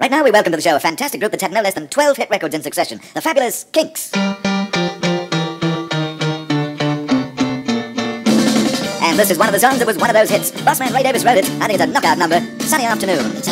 Right now, we welcome to the show a fantastic group that's had no less than 12 hit records in succession the fabulous Kinks. And this is one of the songs that was one of those hits. Bossman Ray Davies wrote it. I think it's a knockout number. Sunny afternoon.